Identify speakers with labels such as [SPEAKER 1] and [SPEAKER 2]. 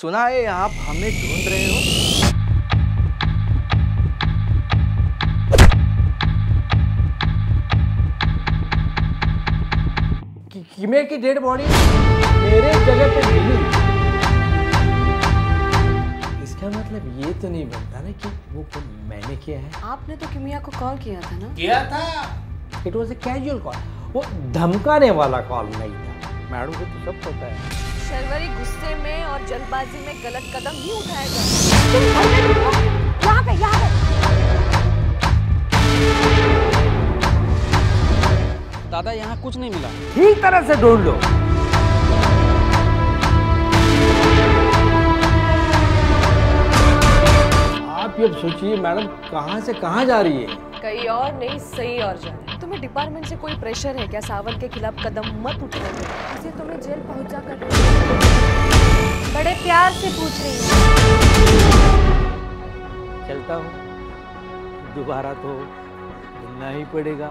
[SPEAKER 1] सुना है आप हमें ढूंढ रहे हो? किमे की डेड बॉडी मेरे जगह पे मिली इसका मतलब ये तो नहीं बनता ना कि वो कब मैंने किया है।
[SPEAKER 2] आपने तो किमिया को कॉल किया था ना?
[SPEAKER 1] किया था। It was a casual call वो धमकाने वाला कॉल नहीं था। मैडम को तो सब पता है।
[SPEAKER 2] शर्वरी गुस्से में और जल्दबाजी में गलत कदम नहीं उठाएगा
[SPEAKER 3] यहाँ पे यहाँ पे
[SPEAKER 4] दादा यहाँ कुछ नहीं मिला।
[SPEAKER 1] ठीक तरह से ढूंढ लो। आप ये सोचिए मैडम कहाँ से कहाँ जा रही है?
[SPEAKER 2] कहीं और नहीं सही और जाने तुम्हें डिपार्टमेंट से कोई प्रेशर है क्या? सावन के खिलाफ कदम मत उठाने का इसे तुम्हें जेल पहुँचा कर
[SPEAKER 3] प्यार से पूछ रही हूँ।
[SPEAKER 1] चलता हूँ। दोबारा तो मिलना ही पड़ेगा।